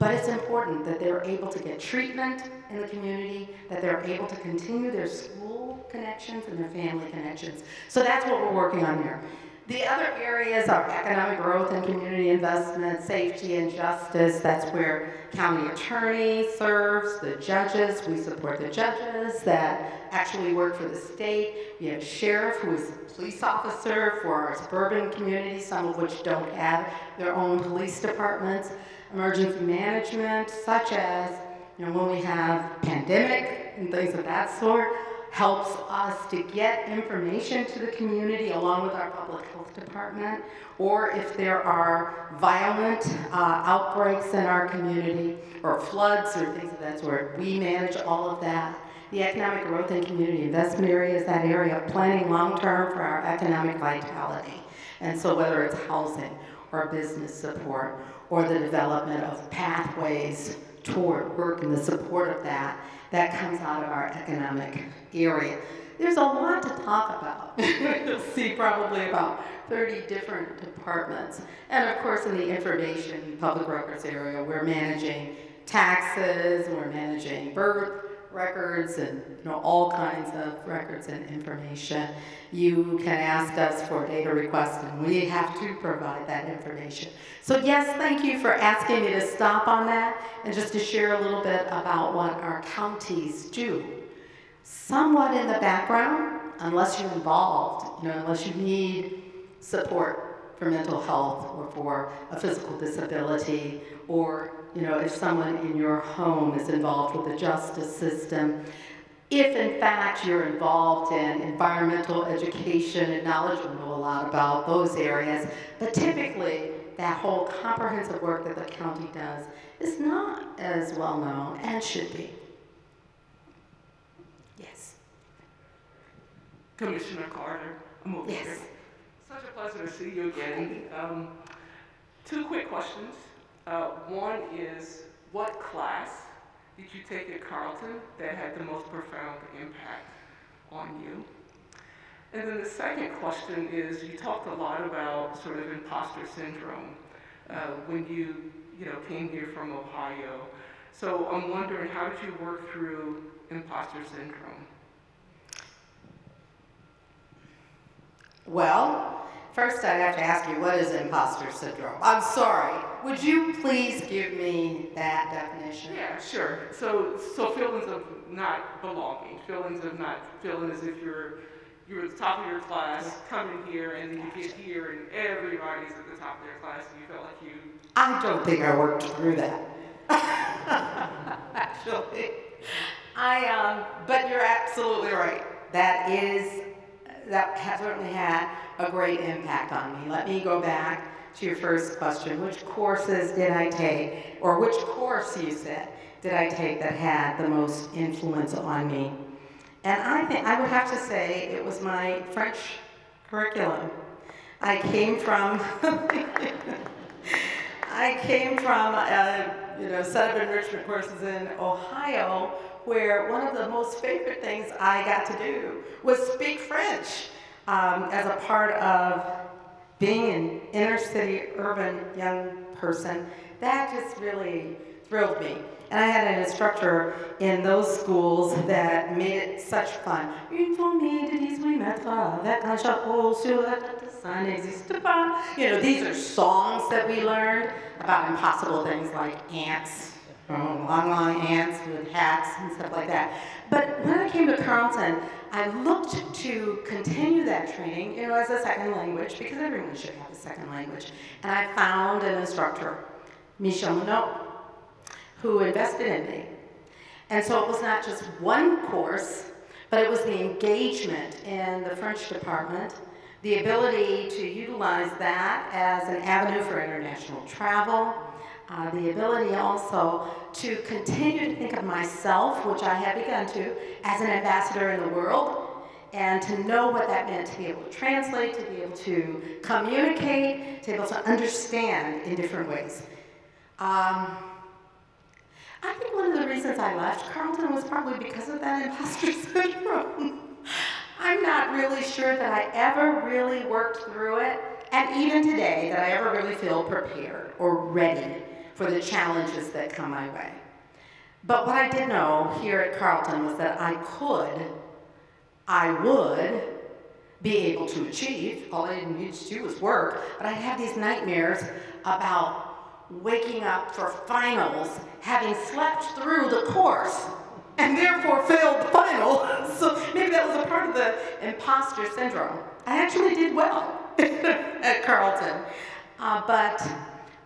but it's important that they're able to get treatment in the community, that they're able to continue their school connections and their family connections. So that's what we're working on here. The other areas are economic growth and community investment, safety and justice. That's where county attorney serves, the judges. We support the judges that actually work for the state. We have sheriff who is a police officer for our suburban communities, some of which don't have their own police departments. Emergency management, such as you know, when we have pandemic and things of that sort, helps us to get information to the community along with our public health department, or if there are violent uh, outbreaks in our community, or floods or things of that sort, we manage all of that. The economic growth and community investment area is that area of planning long-term for our economic vitality. And so whether it's housing or business support or the development of pathways toward work and the support of that, that comes out of our economic area. There's a lot to talk about. You'll see probably about 30 different departments. And of course, in the information public records area, we're managing taxes, we're managing birth records and you know all kinds of records and information. You can ask us for data requests and we have to provide that information. So yes, thank you for asking me to stop on that and just to share a little bit about what our counties do. Somewhat in the background, unless you're involved, you know, unless you need support for mental health or for a physical disability or you know, if someone in your home is involved with the justice system, if in fact you're involved in environmental education and knowledgeable a lot about those areas, but typically that whole comprehensive work that the county does is not as well known and should be. Yes. Commissioner Carter, I'm over Yes. here. Such a pleasure to see you again. Um, two quick questions. Uh, one is, what class did you take at Carleton that had the most profound impact on you? And then the second question is, you talked a lot about sort of imposter syndrome uh, when you, you know, came here from Ohio. So I'm wondering, how did you work through imposter syndrome? Well, first I'd have to ask you, what is imposter syndrome? I'm sorry. Would you please give me that definition? Yeah, sure. So, so feelings of not belonging, feelings of not feeling as if you're you're at the top of your class, coming here, and then you get here, and everybody's at the top of their class, and you feel like you. I don't think I worked through that. Actually, I um, but you're absolutely right. That is that certainly had a great impact on me. Let me go back to your first question. Which courses did I take, or which course you said did I take that had the most influence on me? And I think I would have to say it was my French curriculum. I came from I came from a you know set of enrichment courses in Ohio where one of the most favorite things I got to do was speak French um, as a part of being an inner city urban young person. That just really thrilled me. And I had an instructor in those schools that made it such fun. Une fourmi de 18 mètres avec un chapeau sur la tête, ça n'existe pas. You know, these are songs that we learned about impossible things like ants, long, long ants with hats and stuff like that. But when I came to Carleton, I looked to continue that training, you know, as a second language, because everyone should have a second language. And I found an instructor, Michel Monod, who invested in me. And so it was not just one course, but it was the engagement in the French department, the ability to utilize that as an avenue for international travel, uh, the ability also to continue to think of myself, which I have begun to, as an ambassador in the world, and to know what that meant to be able to translate, to be able to communicate, to be able to understand in different ways. Um, I think one of the reasons I left Carleton was probably because of that imposter syndrome. I'm not really sure that I ever really worked through it, and even today, that I ever really feel prepared or ready for the challenges that come my way. But what I did know here at Carleton was that I could, I would, be able to achieve. All I needed to do was work, but I'd have these nightmares about waking up for finals, having slept through the course, and therefore failed the final. So maybe that was a part of the imposter syndrome. I actually did well at Carleton. Uh, but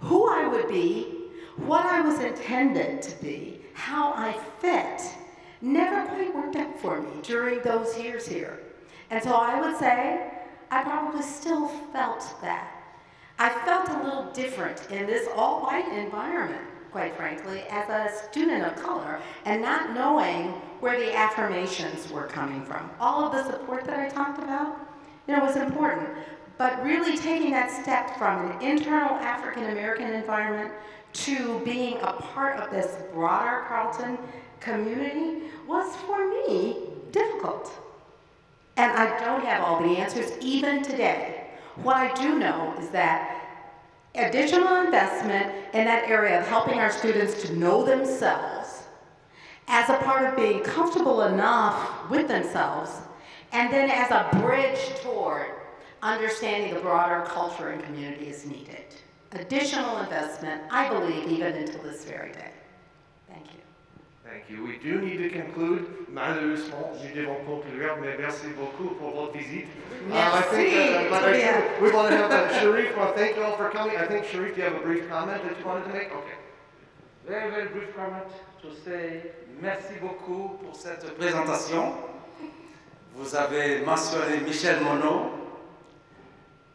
who I would be, what I was intended to be, how I fit, never quite worked out for me during those years here. And so I would say I probably still felt that. I felt a little different in this all-white environment, quite frankly, as a student of color, and not knowing where the affirmations were coming from. All of the support that I talked about, you know, was important. But really taking that step from an internal African American environment to being a part of this broader Carleton community was for me difficult. And I don't have all the answers even today. What I do know is that additional investment in that area of helping our students to know themselves as a part of being comfortable enough with themselves, and then as a bridge toward understanding the broader culture and community is needed. Additional investment, I believe, even until this very day. Thank you. Thank you. We do need to conclude. Malheureusement, nous devons conclure, mais merci beaucoup pour votre visite. Uh, I think, uh, but I Victoria. think we want to have uh, Sharif, well, thank you all for coming. I think Sharif, do you have a brief comment that you wanted to make? Okay. Very, very brief comment to say merci beaucoup pour cette présentation. Vous avez mentionné Michel Monod.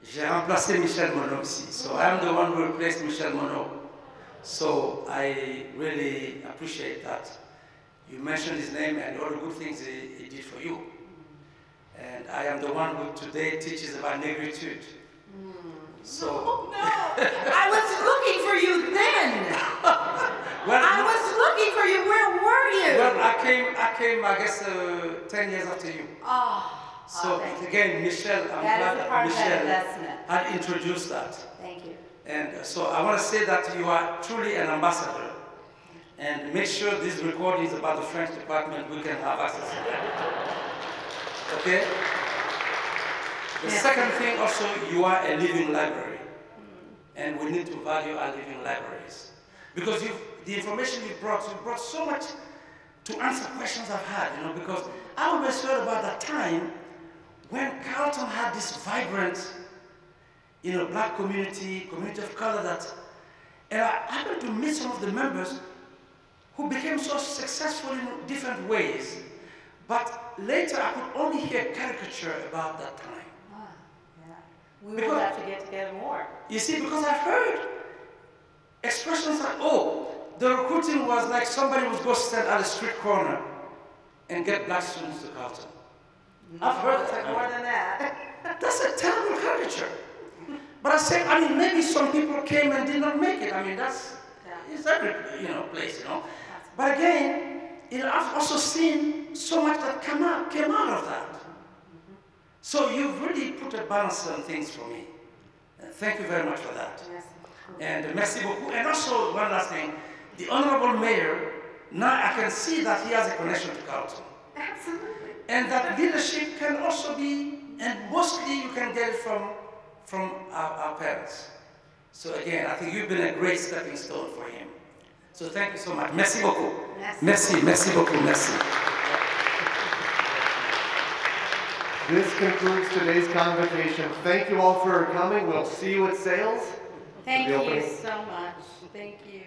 J'ai remplacé Michel Monod ici. So I'm the one who replaced Michel Monod. So I really appreciate that. You mentioned his name and all the good things he, he did for you. And I am the one who today teaches about negritude. So Oh, no, I was looking for you then. when I was looking for you. Where were you? Well, I came, I came, I guess, uh, 10 years after you. Oh, So oh, again, Michelle, I'm That glad is a part of that Michelle had introduced that. Thank you. And uh, so I want to say that you are truly an ambassador. And make sure these recordings about the French department, we can have access to them. Okay? The Yeah. second thing also, you are a living library. And we need to value our living libraries. Because the information you brought, you brought so much to answer questions I've had, you know, because I always heard about that time when Carleton had this vibrant, you know, black community, community of color that, and I happened to meet some of the members who became so successful in different ways. But later I could only hear caricature about that time. Ah, we Because- will have to get together more. You see, because I've heard expressions like, oh, the recruiting was like somebody would go stand at a street corner and get black students to Carleton. I've heard It's like that. more than that. That's a terrible caricature. But I say, I mean, maybe some people came and did not make it. I mean, that's, Yeah. it's every, you know, place, you know. But again, you know, I've also seen so much that come out, came out of that. So you've really put a balance on things for me. Uh, Thank you very much for that. Yes. And merci beaucoup. And also, one last thing, the honorable mayor, now I can see that he has a connection to Carleton. Absolutely. And that leadership can also be, and mostly you can get it from, from our, our parents. So again, I think you've been a great stepping stone for him. So thank you so much. Merci beaucoup. Merci, merci beaucoup, merci. This concludes today's convocation. Thank you all for coming. We'll see you at Sayles. Thank you so much. Thank you.